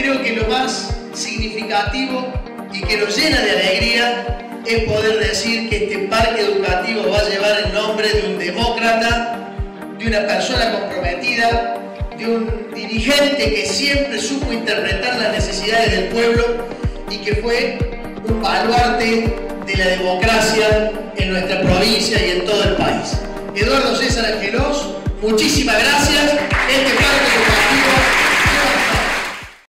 creo que lo más significativo y que nos llena de alegría es poder decir que este parque educativo va a llevar el nombre de un demócrata, de una persona comprometida, de un dirigente que siempre supo interpretar las necesidades del pueblo y que fue un baluarte de la democracia en nuestra provincia y en todo el país. Eduardo César Angelos, muchísimas gracias.